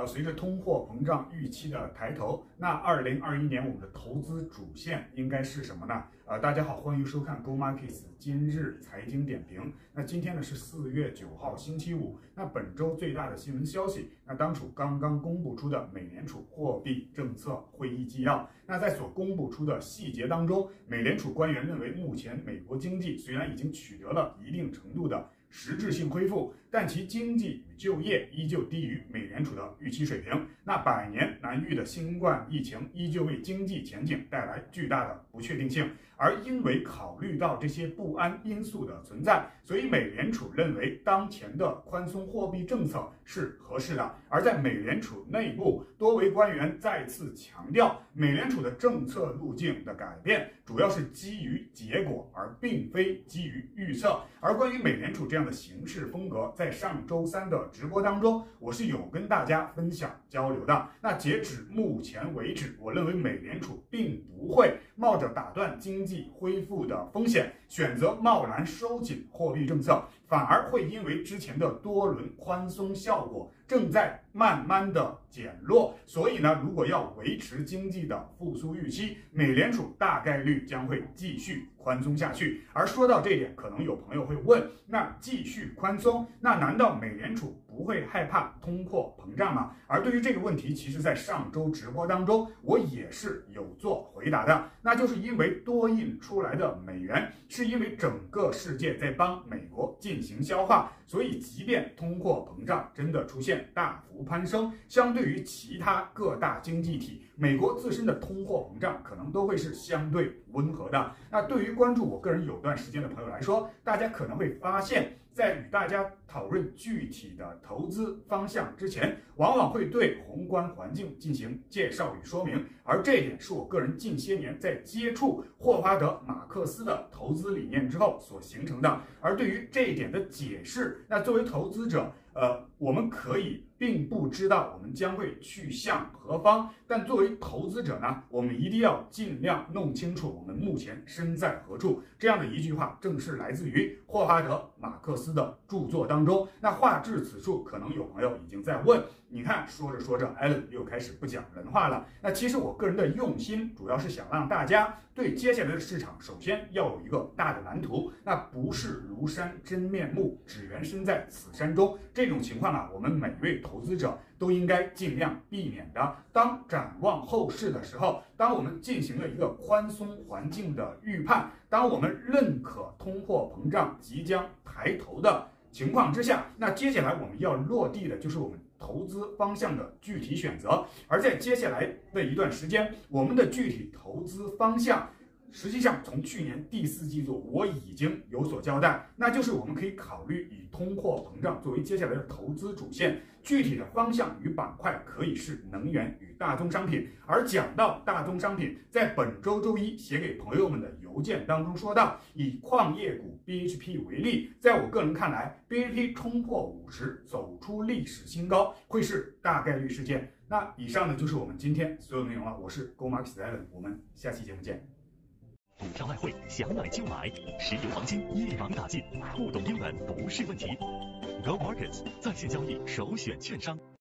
呃，随着通货膨胀预期的抬头，那二零二一年我们的投资主线应该是什么呢？呃，大家好，欢迎收看 Go Markets 今日财经点评。那今天呢是四月九号星期五。那本周最大的新闻消息，那当属刚刚公布出的美联储货币政策会议纪要。那在所公布出的细节当中，美联储官员认为，目前美国经济虽然已经取得了一定程度的实质性恢复，但其经济与就业依旧低于美联储的预期水平。那百年难遇的新冠疫情依旧为经济前景带来巨大的不确定性。而因为考虑到这些不安因素的存在，所以美联储认为当前的宽松货币政策是合适的。而在美联储内部，多位官员再次强调，美联储的政策路径的改变主要是基于结果，而并非基于预测。而关于美联储这样的行事风格，在上周三的直播当中，我是有跟大家分享交流的。那截止目前为止，我认为美联储并不会冒着打断经济。恢复的风险，选择贸然收紧货币政策，反而会因为之前的多轮宽松效果正在慢慢的减弱，所以呢，如果要维持经济的复苏预期，美联储大概率将会继续宽松下去。而说到这点，可能有朋友会问，那继续宽松，那难道美联储不会害怕通货膨胀吗？而对于这个问题，其实在上周直播当中，我也是有做回答的，那就是因为多印出来的美元，是因为整个世界在帮美国进行消化，所以即便通货膨胀真的出现大幅攀升，相对于其他各大经济体，美国自身的通货膨胀可能都会是相对温和的。那对于关注我个人有段时间的朋友来说，大家可能会发现。在与大家讨论具体的投资方向之前，往往会对宏观环境进行介绍与说明，而这一点是我个人近些年在接触霍华德·马克思的投资理念之后所形成的。而对于这一点的解释，那作为投资者，呃，我们可以。并不知道我们将会去向何方，但作为投资者呢，我们一定要尽量弄清楚我们目前身在何处。这样的一句话正是来自于霍华德·马克思的著作当中。那话至此处，可能有朋友已经在问：你看，说着说着，艾伦又开始不讲人话了。那其实我个人的用心，主要是想让大家对接下来的市场，首先要有一个大的蓝图。那不是庐山真面目，只缘身在此山中。这种情况啊，我们每位。投资者都应该尽量避免的。当展望后市的时候，当我们进行了一个宽松环境的预判，当我们认可通货膨胀即将抬头的情况之下，那接下来我们要落地的就是我们投资方向的具体选择。而在接下来的一段时间，我们的具体投资方向。实际上，从去年第四季度我已经有所交代，那就是我们可以考虑以通货膨胀作为接下来的投资主线，具体的方向与板块可以是能源与大宗商品。而讲到大宗商品，在本周周一写给朋友们的邮件当中说到，以矿业股 BHP 为例，在我个人看来，BHP 冲破五十，走出历史新高，会是大概率事件。那以上呢就是我们今天所有内容了。我是 Go Markets Allen，我们下期节目见。股票外汇想买就买，石油黄金一网打尽，不懂英文不是问题。Go Markets 在线交易首选券商。